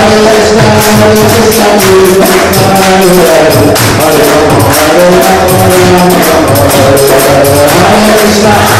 Hare Krishna